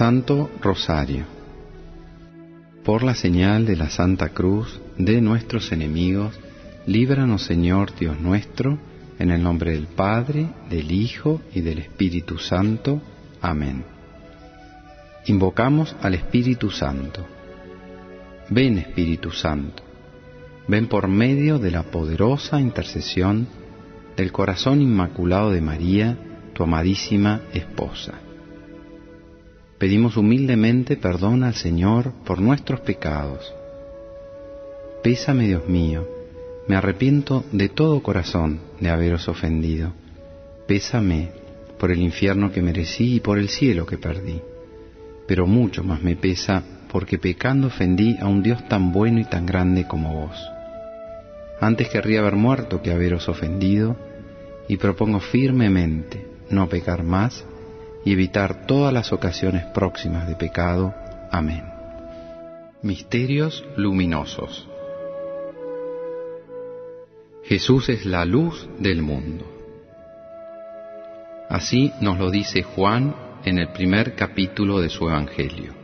Santo Rosario. Por la señal de la Santa Cruz de nuestros enemigos, líbranos Señor Dios nuestro, en el nombre del Padre, del Hijo y del Espíritu Santo. Amén. Invocamos al Espíritu Santo. Ven Espíritu Santo, ven por medio de la poderosa intercesión del corazón inmaculado de María, tu amadísima esposa. Pedimos humildemente perdón al Señor por nuestros pecados. Pésame, Dios mío, me arrepiento de todo corazón de haberos ofendido. Pésame por el infierno que merecí y por el cielo que perdí. Pero mucho más me pesa porque pecando ofendí a un Dios tan bueno y tan grande como vos. Antes querría haber muerto que haberos ofendido, y propongo firmemente no pecar más y evitar todas las ocasiones próximas de pecado. Amén. Misterios luminosos. Jesús es la luz del mundo. Así nos lo dice Juan en el primer capítulo de su Evangelio.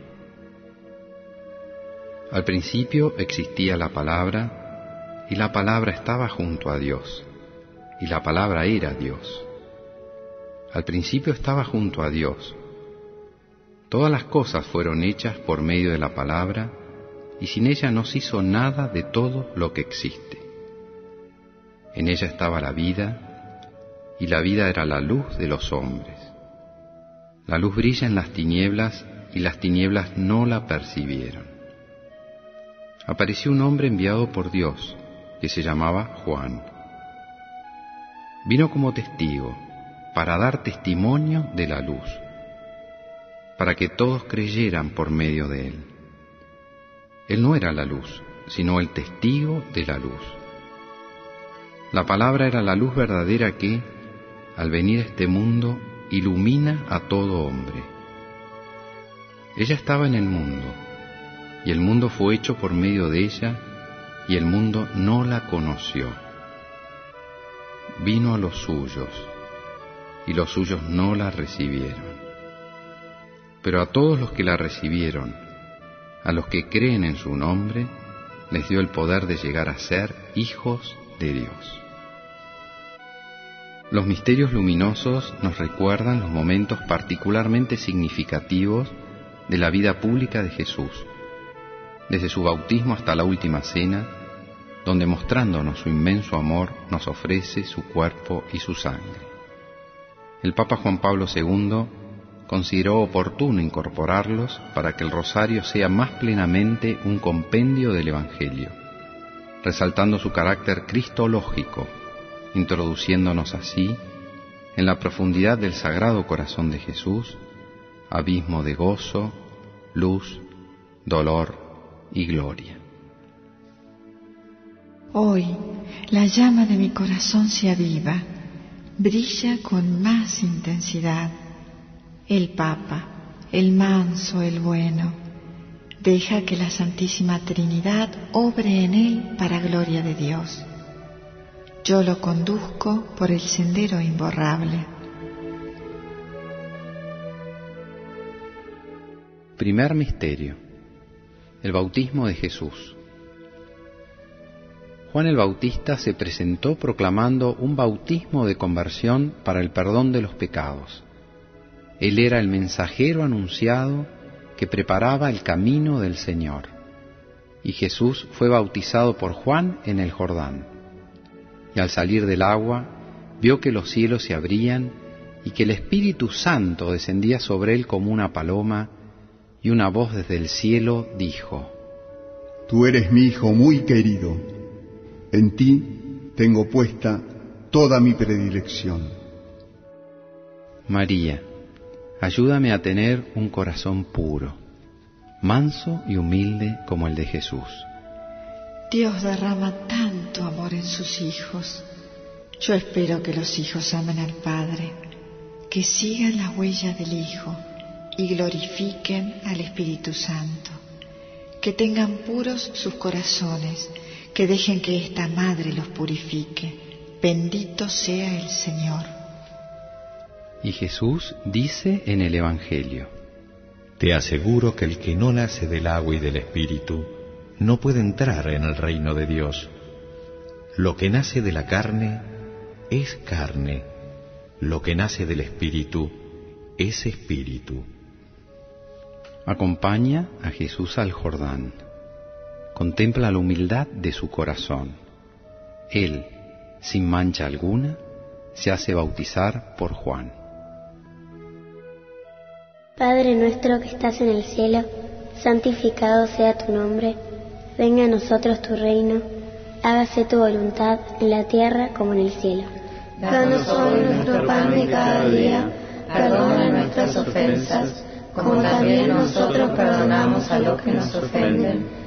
Al principio existía la palabra y la palabra estaba junto a Dios y la palabra era Dios. Al principio estaba junto a Dios. Todas las cosas fueron hechas por medio de la palabra y sin ella no se hizo nada de todo lo que existe. En ella estaba la vida y la vida era la luz de los hombres. La luz brilla en las tinieblas y las tinieblas no la percibieron. Apareció un hombre enviado por Dios que se llamaba Juan vino como testigo para dar testimonio de la luz, para que todos creyeran por medio de él. Él no era la luz, sino el testigo de la luz. La palabra era la luz verdadera que, al venir a este mundo, ilumina a todo hombre. Ella estaba en el mundo, y el mundo fue hecho por medio de ella, y el mundo no la conoció vino a los suyos, y los suyos no la recibieron. Pero a todos los que la recibieron, a los que creen en su nombre, les dio el poder de llegar a ser hijos de Dios. Los misterios luminosos nos recuerdan los momentos particularmente significativos de la vida pública de Jesús, desde su bautismo hasta la última cena, donde mostrándonos su inmenso amor nos ofrece su cuerpo y su sangre. El Papa Juan Pablo II consideró oportuno incorporarlos para que el rosario sea más plenamente un compendio del Evangelio, resaltando su carácter cristológico, introduciéndonos así en la profundidad del Sagrado Corazón de Jesús, abismo de gozo, luz, dolor y gloria. Hoy la llama de mi corazón se aviva, brilla con más intensidad. El Papa, el manso, el bueno, deja que la Santísima Trinidad obre en él para gloria de Dios. Yo lo conduzco por el sendero imborrable. Primer Misterio. El bautismo de Jesús. Juan el Bautista se presentó proclamando un bautismo de conversión para el perdón de los pecados. Él era el mensajero anunciado que preparaba el camino del Señor. Y Jesús fue bautizado por Juan en el Jordán. Y al salir del agua, vio que los cielos se abrían y que el Espíritu Santo descendía sobre él como una paloma, y una voz desde el cielo dijo, Tú eres mi Hijo muy querido en ti tengo puesta toda mi predilección. María, ayúdame a tener un corazón puro, manso y humilde como el de Jesús. Dios derrama tanto amor en sus hijos. Yo espero que los hijos amen al Padre, que sigan la huella del Hijo y glorifiquen al Espíritu Santo, que tengan puros sus corazones que dejen que esta madre los purifique. Bendito sea el Señor. Y Jesús dice en el Evangelio, Te aseguro que el que no nace del agua y del espíritu no puede entrar en el reino de Dios. Lo que nace de la carne es carne, lo que nace del espíritu es espíritu. Acompaña a Jesús al Jordán. Contempla la humildad de su corazón. Él, sin mancha alguna, se hace bautizar por Juan. Padre nuestro que estás en el cielo, santificado sea tu nombre, venga a nosotros tu reino, hágase tu voluntad en la tierra como en el cielo. Danos hoy nuestro pan de cada día, perdona nuestras ofensas, como también nosotros perdonamos a los que nos ofenden.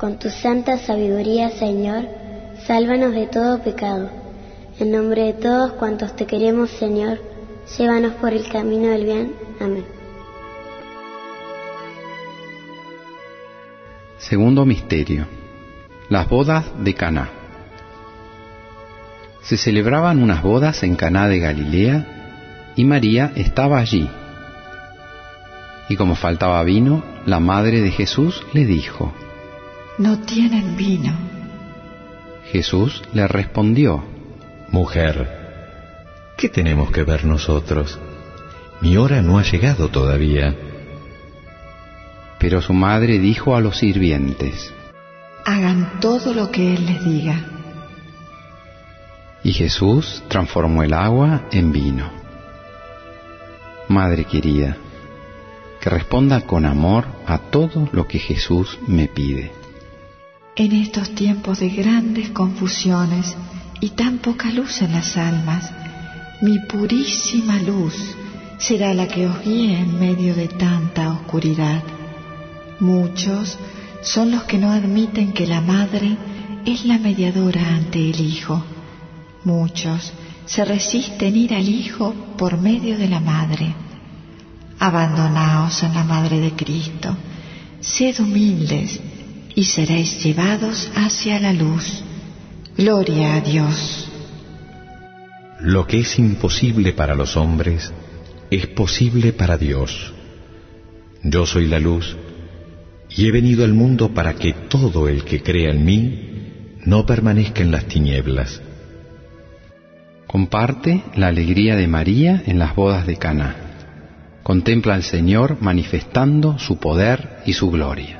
con tu santa sabiduría, Señor, sálvanos de todo pecado. En nombre de todos cuantos te queremos, Señor, llévanos por el camino del bien. Amén. Segundo misterio. Las bodas de Caná. Se celebraban unas bodas en Caná de Galilea y María estaba allí. Y como faltaba vino, la madre de Jesús le dijo: No tienen vino. Jesús le respondió: Mujer, ¿qué tenemos que ver nosotros? Mi hora no ha llegado todavía. Pero su madre dijo a los sirvientes, Hagan todo lo que Él les diga. Y Jesús transformó el agua en vino. Madre querida, que responda con amor a todo lo que Jesús me pide. En estos tiempos de grandes confusiones y tan poca luz en las almas, mi purísima luz será la que os guíe en medio de tanta oscuridad. Muchos son los que no admiten que la madre es la mediadora ante el hijo. Muchos se resisten ir al hijo por medio de la madre. Abandonaos en la madre de Cristo, sed humildes y seréis llevados hacia la luz. Gloria a Dios. Lo que es imposible para los hombres es posible para Dios. Yo soy la luz y he venido al mundo para que todo el que crea en mí no permanezca en las tinieblas. Comparte la alegría de María en las bodas de Caná. Contempla al Señor manifestando su poder y su gloria.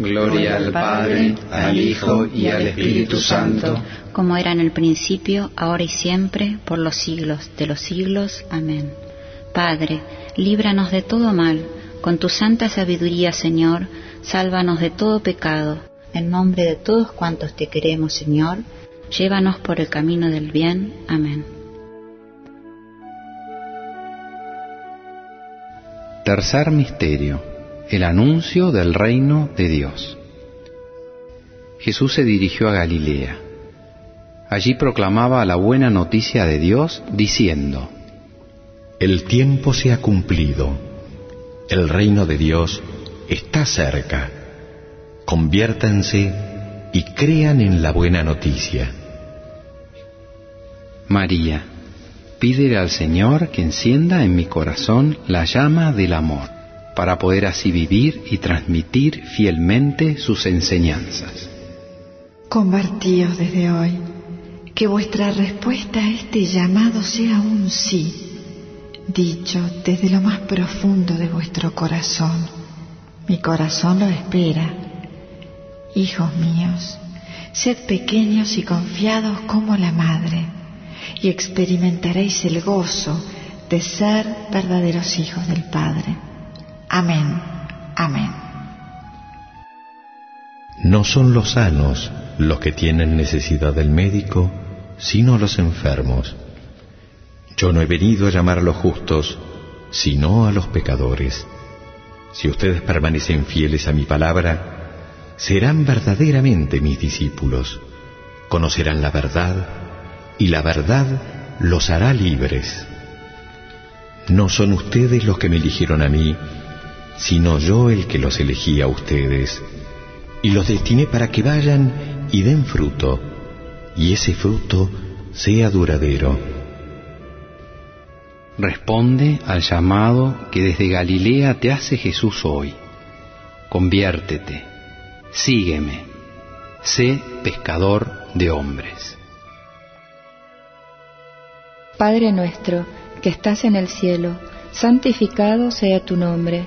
Gloria al Padre, al Hijo y al Espíritu Santo, como era en el principio, ahora y siempre, por los siglos de los siglos. Amén. Padre, líbranos de todo mal, con tu santa sabiduría, Señor, sálvanos de todo pecado. En nombre de todos cuantos te queremos, Señor, llévanos por el camino del bien. Amén. Tercer misterio. El anuncio del reino de Dios. Jesús se dirigió a Galilea. Allí proclamaba la buena noticia de Dios diciendo, El tiempo se ha cumplido, el reino de Dios está cerca, conviértanse y crean en la buena noticia. María, pídele al Señor que encienda en mi corazón la llama del amor, para poder así vivir y transmitir fielmente sus enseñanzas. Convertíos desde hoy, que vuestra respuesta a este llamado sea un sí, dicho desde lo más profundo de vuestro corazón. Mi corazón lo espera. Hijos míos, sed pequeños y confiados como la madre y experimentaréis el gozo de ser verdaderos hijos del Padre. Amén, amén. No son los sanos los que tienen necesidad del médico, sino los enfermos. Yo no he venido a llamar a los justos, sino a los pecadores. Si ustedes permanecen fieles a mi palabra, serán verdaderamente mis discípulos, conocerán la verdad y la verdad los hará libres. No son ustedes los que me eligieron a mí, sino yo el que los elegí a ustedes, y los destiné para que vayan y den fruto, y ese fruto sea duradero. Responde al llamado que desde Galilea te hace Jesús hoy. Conviértete, sígueme, sé pescador de hombres. Padre nuestro, que estás en el cielo, santificado sea tu nombre,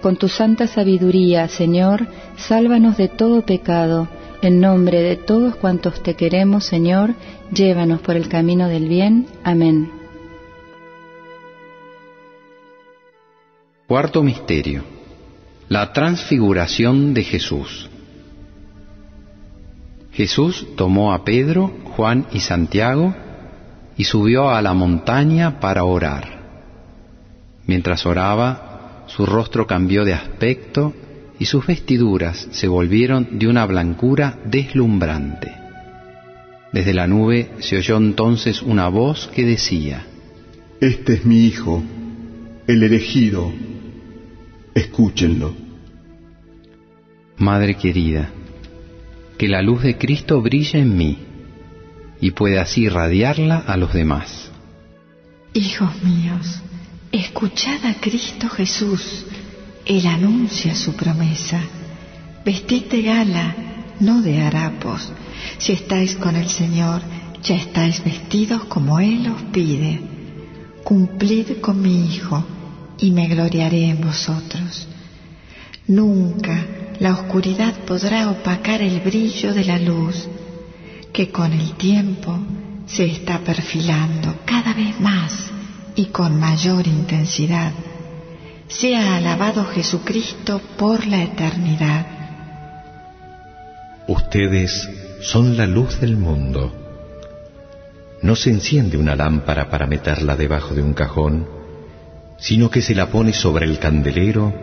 con tu santa sabiduría, Señor, sálvanos de todo pecado. En nombre de todos cuantos te queremos, Señor, llévanos por el camino del bien. Amén. Cuarto misterio. La transfiguración de Jesús. Jesús tomó a Pedro, Juan y Santiago y subió a la montaña para orar. Mientras oraba, su rostro cambió de aspecto y sus vestiduras se volvieron de una blancura deslumbrante. Desde la nube se oyó entonces una voz que decía, Este es mi Hijo, el elegido, escúchenlo. Madre querida, que la luz de Cristo brille en mí y pueda así irradiarla a los demás. Hijos míos, escuchad a Cristo Jesús. Él anuncia su promesa. Vestid de gala, no de harapos. Si estáis con el Señor, ya estáis vestidos como Él os pide. Cumplid con mi Hijo y me gloriaré en vosotros. Nunca la oscuridad podrá opacar el brillo de la luz que con el tiempo se está perfilando cada vez más y con mayor intensidad. Sea alabado Jesucristo por la eternidad. Ustedes son la luz del mundo. No se enciende una lámpara para meterla debajo de un cajón, sino que se la pone sobre el candelero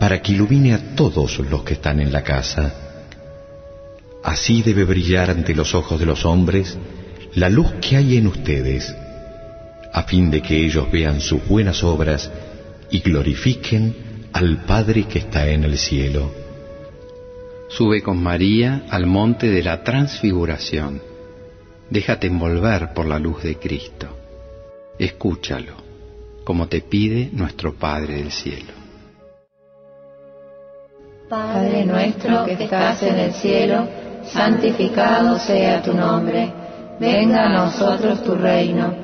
para que ilumine a todos los que están en la casa. Así debe brillar ante los ojos de los hombres la luz que hay en ustedes, a fin de que ellos vean sus buenas obras y glorifiquen al Padre que está en el cielo. Sube con María al monte de la transfiguración. Déjate envolver por la luz de Cristo. Escúchalo, como te pide nuestro Padre del cielo. Padre nuestro que estás en el cielo, santificado sea tu nombre. Venga a nosotros tu reino.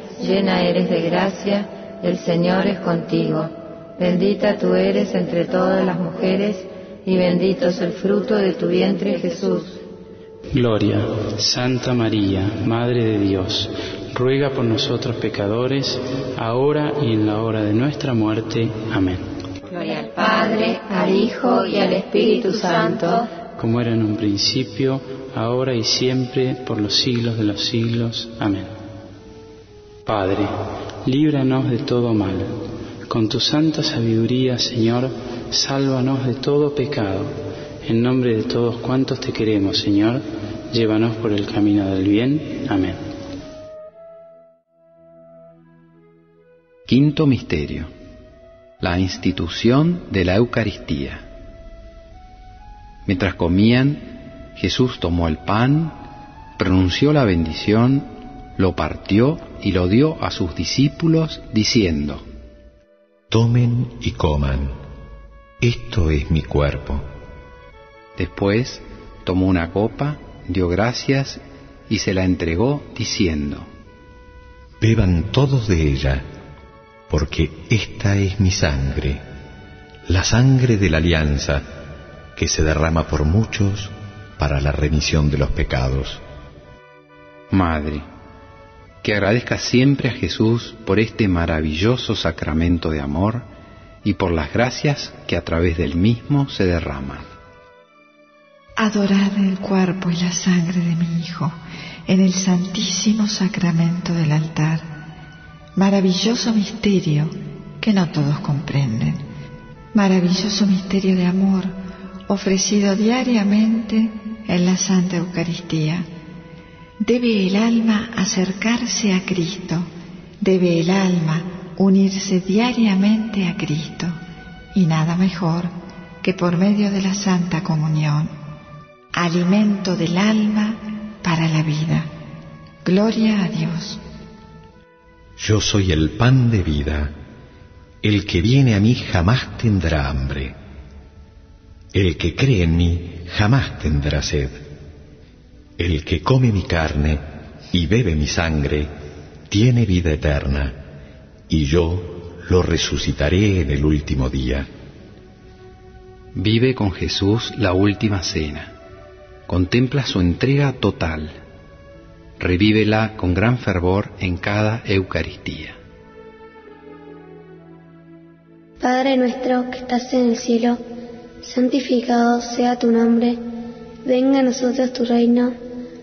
llena eres de gracia, el Señor es contigo. Bendita tú eres entre todas las mujeres, y bendito es el fruto de tu vientre Jesús. Gloria, Santa María, Madre de Dios, ruega por nosotros pecadores, ahora y en la hora de nuestra muerte. Amén. Gloria al Padre, al Hijo y al Espíritu Santo, como era en un principio, ahora y siempre, por los siglos de los siglos. Amén. Padre, líbranos de todo mal. Con tu santa sabiduría, Señor, sálvanos de todo pecado. En nombre de todos cuantos te queremos, Señor, llévanos por el camino del bien. Amén. Quinto Misterio. La institución de la Eucaristía. Mientras comían, Jesús tomó el pan, pronunció la bendición, lo partió y lo dio a sus discípulos, diciendo, Tomen y coman, esto es mi cuerpo. Después tomó una copa, dio gracias y se la entregó, diciendo, Beban todos de ella, porque esta es mi sangre, la sangre de la alianza, que se derrama por muchos para la remisión de los pecados. Madre, que agradezca siempre a Jesús por este maravilloso sacramento de amor y por las gracias que a través del mismo se derraman. Adorad el cuerpo y la sangre de mi Hijo en el santísimo sacramento del altar. Maravilloso misterio que no todos comprenden. Maravilloso misterio de amor ofrecido diariamente en la Santa Eucaristía. Debe el alma acercarse a Cristo, debe el alma unirse diariamente a Cristo y nada mejor que por medio de la Santa Comunión, alimento del alma para la vida. Gloria a Dios. Yo soy el pan de vida. El que viene a mí jamás tendrá hambre. El que cree en mí jamás tendrá sed. El que come mi carne y bebe mi sangre tiene vida eterna, y yo lo resucitaré en el último día. Vive con Jesús la última cena. Contempla su entrega total. Revívela con gran fervor en cada Eucaristía. Padre nuestro que estás en el cielo, santificado sea tu nombre, venga a nosotros tu reino,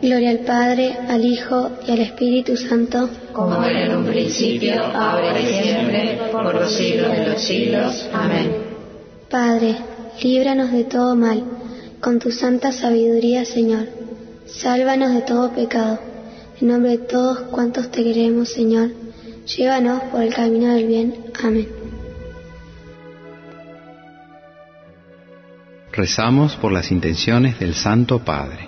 Gloria al Padre, al Hijo y al Espíritu Santo, como era en un principio, ahora y siempre, por los siglos de los siglos. Amén. Padre, líbranos de todo mal, con tu santa sabiduría, Señor. Sálvanos de todo pecado. En nombre de todos cuantos te queremos, Señor, llévanos por el camino del bien. Amén. Rezamos por las intenciones del Santo Padre.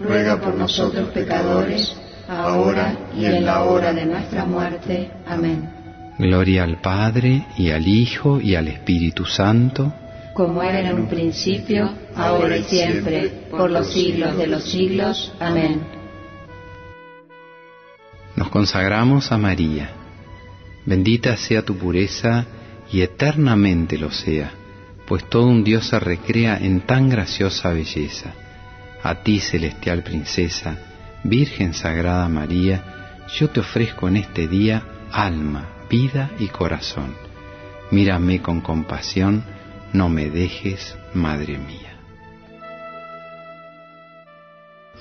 ruega por nosotros pecadores, ahora y en la hora de nuestra muerte. Amén. Gloria al Padre y al Hijo y al Espíritu Santo, como era en un principio, ahora y siempre, por los siglos de los siglos. Amén. Nos consagramos a María. Bendita sea tu pureza y eternamente lo sea, pues todo un Dios se recrea en tan graciosa belleza. A ti, celestial princesa, Virgen Sagrada María, yo te ofrezco en este día alma, vida y corazón. Mírame con compasión, no me dejes, Madre mía.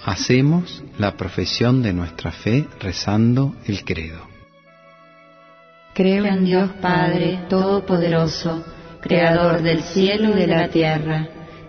Hacemos la profesión de nuestra fe rezando el credo. Creo en Dios Padre Todopoderoso, Creador del cielo y de la tierra.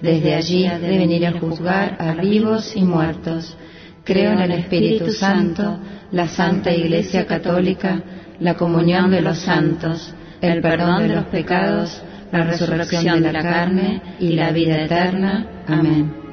Desde allí debe venir a juzgar a vivos y muertos. Creo en el Espíritu Santo, la Santa Iglesia Católica, la comunión de los santos, el perdón de los pecados, la resurrección de la carne y la vida eterna. Amén.